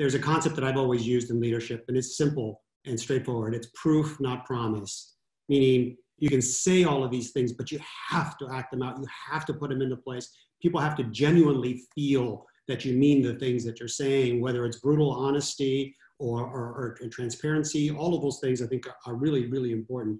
there's a concept that I've always used in leadership, and it's simple and straightforward. It's proof, not promise. Meaning, you can say all of these things, but you have to act them out. You have to put them into place. People have to genuinely feel that you mean the things that you're saying, whether it's brutal honesty or, or, or transparency. All of those things I think are really, really important.